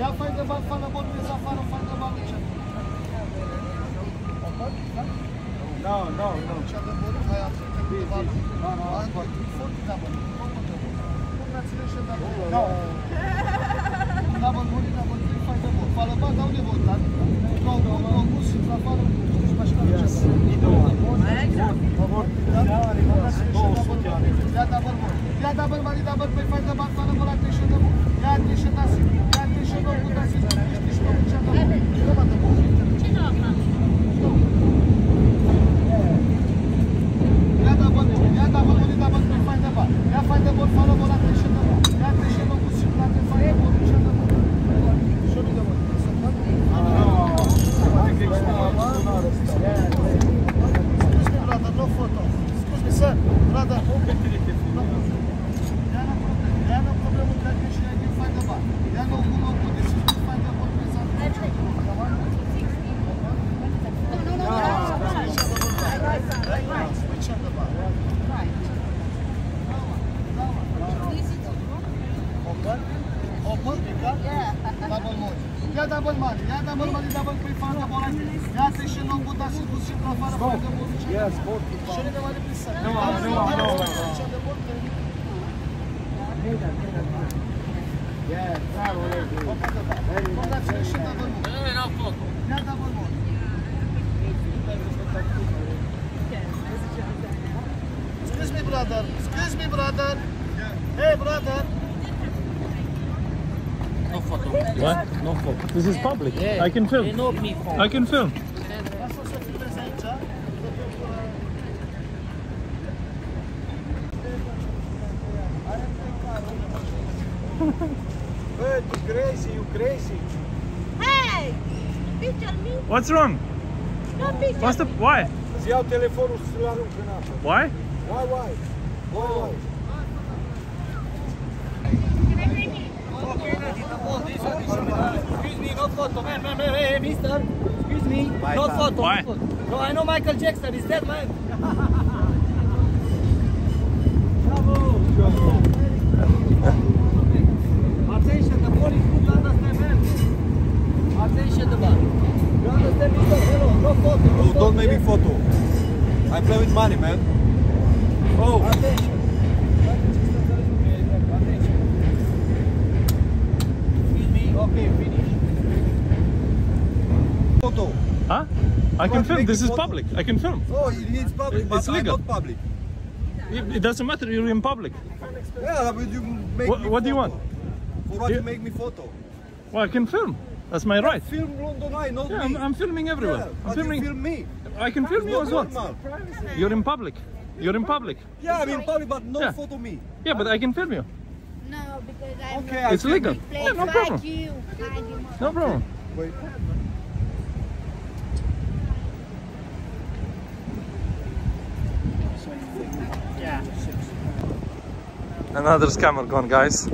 Ia fai de bani, fără bani, vezi afară, fai de bani ce? Nu, nu, nu. Ce de bani, hai atât de bani. Nu, nu, nu. Foarte de bani. Nu prea ținește de bani. Nu. Da, bă, nu, da, bă, nu fai de bani. Fără bani, dau de bani, da? Nu, nu, nu, nu, sunt afară, nu știu mai știu ce. Două. Exact. Două sute ani. Ia da bani, ia da bani, da bani, fai de bani, fără bani, te și de bani. Ia te și da, ia te Brother, no problem. They have no problem with that issue. Open? Open? Double money. Ia double money. Ia double money, double pay fără de bani. Ia te și nu putea să duci și la afară fără de bani. Yes, 40 Și de mai de plisă. Nu, nu, nu, nu. Ce de bani? Yeah, bravo, lady. Congratulations, double money. Ia double money. Excuse me, brother. Excuse me, brother. Hey, brother. What? No photo. This is public. I can film. No me phone. I can film. Lasă să filmezi aici. Hey, you crazy, you crazy. Hey! Picture me? What's wrong? No picture. What's the why? Îți iau telefonul și ți-l arunc în apă. Why? Why, why? Why, why? Excuse me, no photo, man, man, man, hey, mister. Excuse me, no photo. Why? No, photo. no, I know Michael Jackson. Is dead, man. Attention, the police put understand, man. Attention, the man. You understand, mister? Hello, no photo. No You photo, don't make me photo. I play with money, man. Oh, Attention. Attention. Excuse me, okay, finish. Photo. Huh? I You can film. This is photo? public. I can film. Oh, it's public, It's but I'm legal. not public. It, it doesn't matter. You're in public. Yeah, but you make What- me what do you want? For what You- you make me photo? Well, I can film. That's my right. Film London Eye, not Yeah, me. I'm, I'm filming everywhere. Yeah, I'm but filming. you film me. I can film you as well. You're in public. You're in public. Yeah, I'm in public, but no Yeah. photo me. Yeah, but I can film you. No, because I'm Okay, not It's legal. Yeah, no like problem. you. No problem. Wait. Another scammer gone, guys.